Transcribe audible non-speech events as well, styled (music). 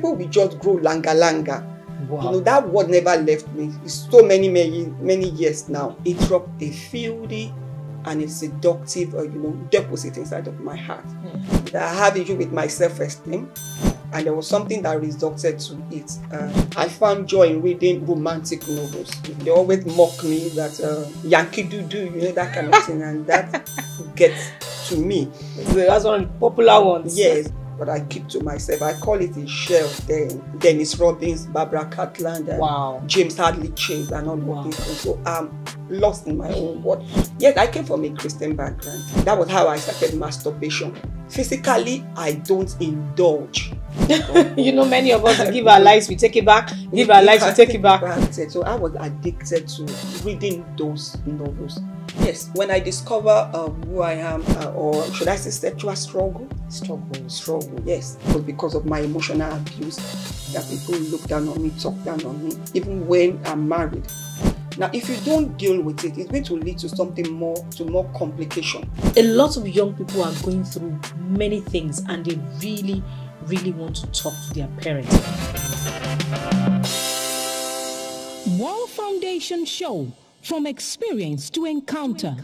people will just grow langa langa. Wow. You know, that word never left me. It's so many, many, many years now. It dropped a filthy and a seductive, uh, you know, deposit inside of my heart. Mm. That I have issue with my self-esteem. And there was something that resulted to it. Uh, I found joy in reading romantic novels. They always mock me that uh, Yankee do do, you know, that kind of thing. And that (laughs) gets to me. So that's one of the popular ones. Yes, but I keep to myself. I call it a shell. Then Denise Robins, Barbara Cartland, and Wow. James Hadley Chase, and all Wow. of these things. So I'm lost in my own world. Yes, I came from a Christian background. That was how I started masturbation. Physically, I don't indulge. (laughs) you know, many of us we (laughs) give our lives, we take it back. Give our lives, we take it back. Granted. So I was addicted to reading those novels. Yes, when I discover um, who I am, uh, or should I say sexual struggle, Struggle. struggle, yes, it was because of my emotional abuse that people look down on me, talk down on me, even when I'm married. Now, if you don't deal with it, it's going to lead to something more, to more complication. A lot of young people are going through many things and they really, really want to talk to their parents. Wall Foundation Show From Experience to Encounter.